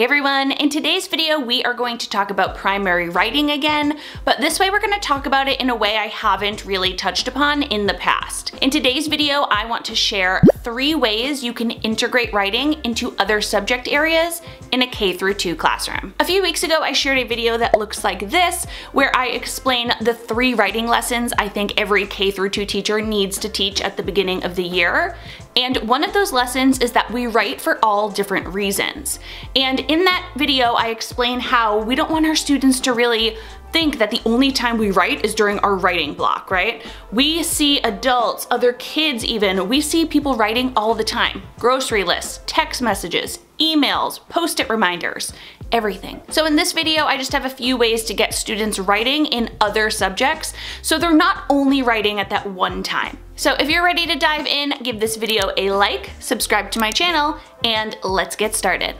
Hey everyone, in today's video we are going to talk about primary writing again, but this way we're going to talk about it in a way I haven't really touched upon in the past. In today's video I want to share three ways you can integrate writing into other subject areas in a K through 2 classroom. A few weeks ago I shared a video that looks like this where I explain the three writing lessons I think every K through 2 teacher needs to teach at the beginning of the year. And one of those lessons is that we write for all different reasons. And in that video, I explain how we don't want our students to really think that the only time we write is during our writing block, right? We see adults, other kids even, we see people writing all the time. Grocery lists, text messages, emails, post-it reminders, everything. So in this video, I just have a few ways to get students writing in other subjects so they're not only writing at that one time. So if you're ready to dive in, give this video a like, subscribe to my channel, and let's get started.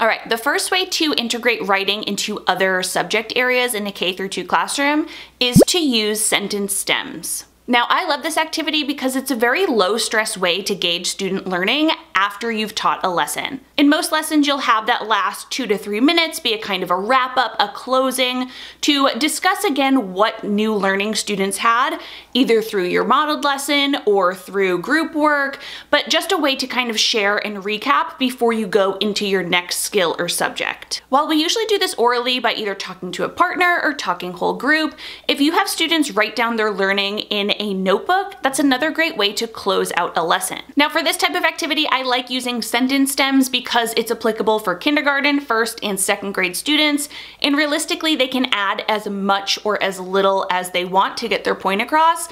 All right, the first way to integrate writing into other subject areas in a K through 2 classroom is to use sentence stems. Now, I love this activity because it's a very low stress way to gauge student learning after you've taught a lesson. In most lessons, you'll have that last two to three minutes be a kind of a wrap up, a closing, to discuss again what new learning students had, either through your modeled lesson or through group work, but just a way to kind of share and recap before you go into your next skill or subject. While we usually do this orally by either talking to a partner or talking whole group, if you have students write down their learning in a notebook, that's another great way to close out a lesson. Now for this type of activity, I like using sentence stems because it's applicable for kindergarten, first, and second grade students, and realistically they can add as much or as little as they want to get their point across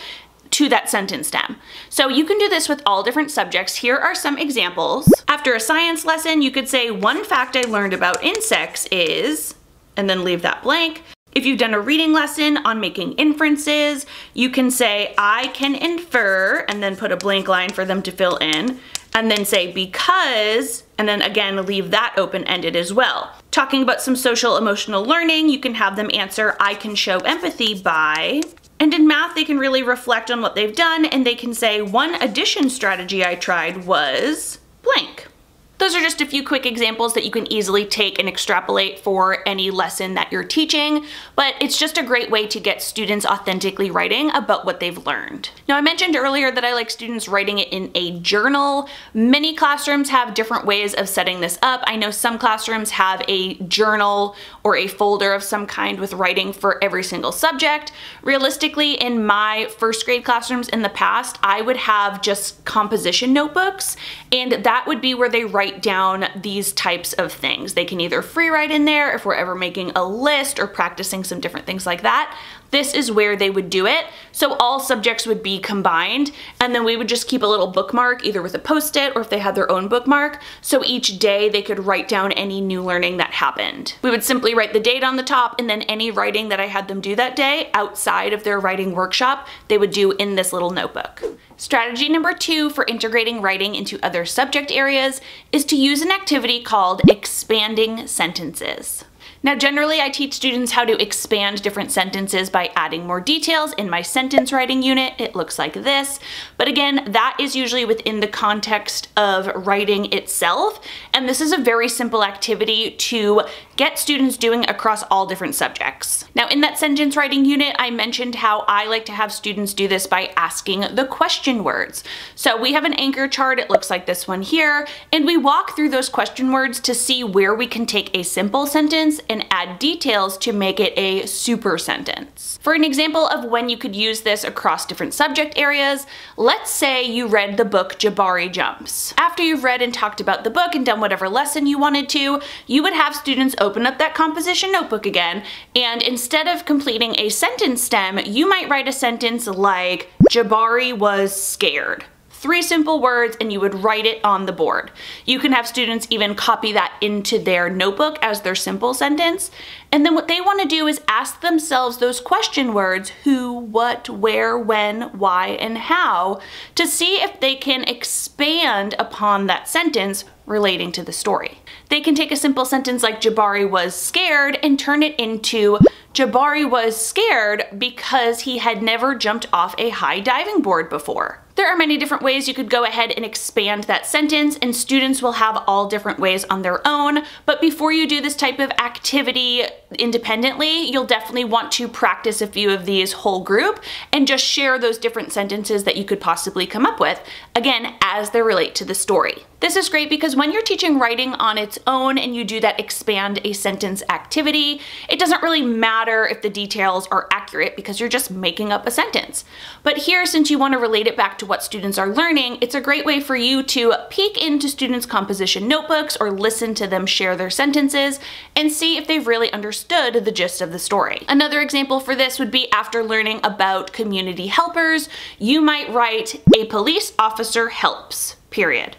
to that sentence stem. So you can do this with all different subjects. Here are some examples. After a science lesson, you could say, one fact I learned about insects is, and then leave that blank. If you've done a reading lesson on making inferences, you can say, I can infer, and then put a blank line for them to fill in and then say because, and then again leave that open-ended as well. Talking about some social emotional learning, you can have them answer, I can show empathy by, and in math, they can really reflect on what they've done and they can say, one addition strategy I tried was blank. Those are just a few quick examples that you can easily take and extrapolate for any lesson that you're teaching, but it's just a great way to get students authentically writing about what they've learned. Now I mentioned earlier that I like students writing it in a journal. Many classrooms have different ways of setting this up. I know some classrooms have a journal or a folder of some kind with writing for every single subject. Realistically, in my first grade classrooms in the past, I would have just composition notebooks and that would be where they write write down these types of things. They can either free write in there if we're ever making a list or practicing some different things like that this is where they would do it. So all subjects would be combined and then we would just keep a little bookmark either with a post-it or if they had their own bookmark. So each day they could write down any new learning that happened. We would simply write the date on the top and then any writing that I had them do that day outside of their writing workshop, they would do in this little notebook. Strategy number two for integrating writing into other subject areas is to use an activity called expanding sentences. Now generally I teach students how to expand different sentences by adding more details in my sentence writing unit. It looks like this, but again that is usually within the context of writing itself and this is a very simple activity to get students doing across all different subjects. Now in that sentence writing unit I mentioned how I like to have students do this by asking the question words. So we have an anchor chart, it looks like this one here, and we walk through those question words to see where we can take a simple sentence add details to make it a super sentence. For an example of when you could use this across different subject areas, let's say you read the book Jabari Jumps. After you've read and talked about the book and done whatever lesson you wanted to, you would have students open up that composition notebook again, and instead of completing a sentence stem, you might write a sentence like, Jabari was scared three simple words and you would write it on the board. You can have students even copy that into their notebook as their simple sentence. And then what they want to do is ask themselves those question words, who, what, where, when, why, and how, to see if they can expand upon that sentence relating to the story. They can take a simple sentence like Jabari was scared and turn it into Jabari was scared because he had never jumped off a high diving board before. There are many different ways you could go ahead and expand that sentence and students will have all different ways on their own. But before you do this type of activity independently, you'll definitely want to practice a few of these whole group and just share those different sentences that you could possibly come up with, again, as they relate to the story. This is great because when you're teaching writing on its own and you do that expand a sentence activity, it doesn't really matter if the details are accurate because you're just making up a sentence. But here, since you want to relate it back to what students are learning, it's a great way for you to peek into students' composition notebooks or listen to them share their sentences and see if they've really understood the gist of the story. Another example for this would be after learning about community helpers, you might write, a police officer helps, period.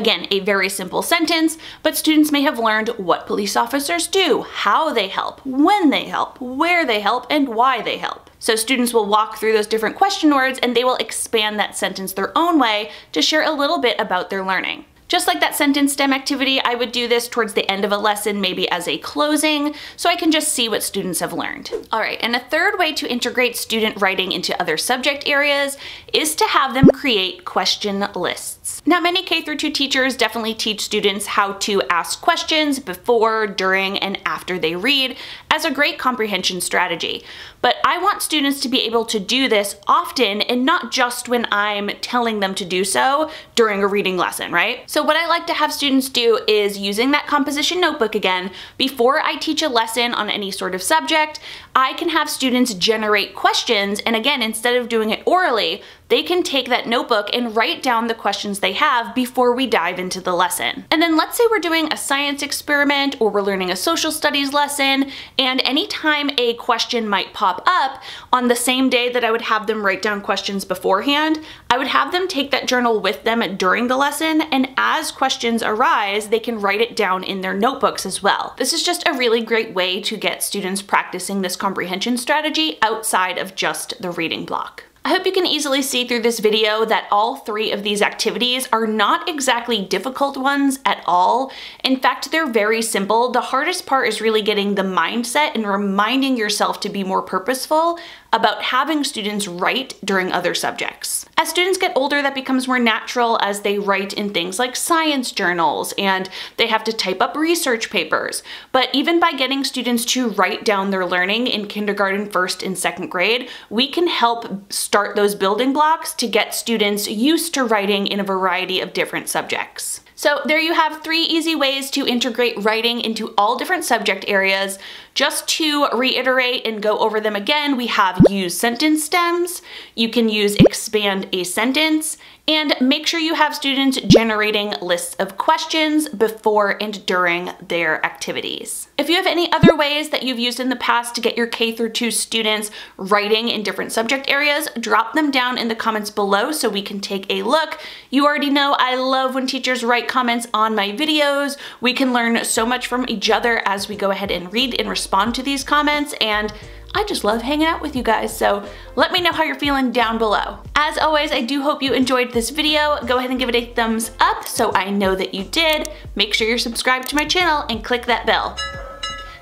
Again, a very simple sentence, but students may have learned what police officers do, how they help, when they help, where they help, and why they help. So students will walk through those different question words and they will expand that sentence their own way to share a little bit about their learning. Just like that sentence stem activity, I would do this towards the end of a lesson, maybe as a closing, so I can just see what students have learned. All right, and a third way to integrate student writing into other subject areas is to have them create question lists. Now, many K through 2 teachers definitely teach students how to ask questions before, during, and after they read as a great comprehension strategy. But I want students to be able to do this often and not just when I'm telling them to do so during a reading lesson, right? So what I like to have students do is using that composition notebook again, before I teach a lesson on any sort of subject, I can have students generate questions and again, instead of doing it orally, they can take that notebook and write down the questions they have before we dive into the lesson. And then let's say we're doing a science experiment or we're learning a social studies lesson, and anytime a question might pop up on the same day that I would have them write down questions beforehand, I would have them take that journal with them during the lesson, and as questions arise, they can write it down in their notebooks as well. This is just a really great way to get students practicing this comprehension strategy outside of just the reading block. I hope you can easily see through this video that all three of these activities are not exactly difficult ones at all. In fact, they're very simple. The hardest part is really getting the mindset and reminding yourself to be more purposeful about having students write during other subjects. As students get older, that becomes more natural as they write in things like science journals and they have to type up research papers. But even by getting students to write down their learning in kindergarten, first, and second grade, we can help start those building blocks to get students used to writing in a variety of different subjects. So there you have three easy ways to integrate writing into all different subject areas. Just to reiterate and go over them again, we have use sentence stems, you can use expand a sentence, and make sure you have students generating lists of questions before and during their activities. If you have any other ways that you've used in the past to get your K through 2 students writing in different subject areas, drop them down in the comments below so we can take a look. You already know I love when teachers write comments on my videos. We can learn so much from each other as we go ahead and read and respond to these comments and I just love hanging out with you guys, so let me know how you're feeling down below. As always, I do hope you enjoyed this video. Go ahead and give it a thumbs up so I know that you did. Make sure you're subscribed to my channel and click that bell.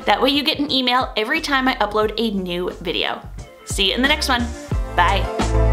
That way you get an email every time I upload a new video. See you in the next one. Bye.